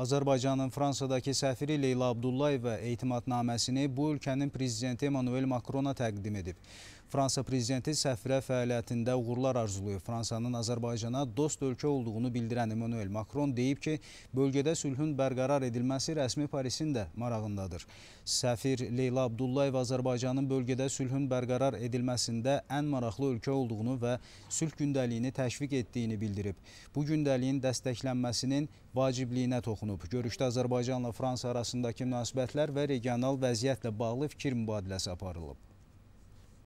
Azərbaycanın Fransadakı səfiri Leyla Abdullayeva etimadnaməsini bu ölkənin prezidenti Emmanuel Macrona təqdim edib. Fransa prezidenti səfirə fəaliyyətində uğurlar arzulayıb. Fransanın Azərbaycana dost ölkə olduğunu bildirən Emmanuel Macron deyib ki, bölgədə sülhün bərqərar edilməsi rəsmi Parisin də marağındadır. Səfir Leyla Abdullayeva Azərbaycanın bölgədə sülhün bərqərar edilməsində ən maraqlı ölkə olduğunu və sülh gündəliyini təşviq etdiyini bildirib. Bu gündəliyin dəstəklənməsinin vacibliyinə toxunub. Görüşdə Azərbaycanla Fransa arasındakı münasibətlər və regional vəziyyətlə bağlı fikir mübadiləsi aparılıb.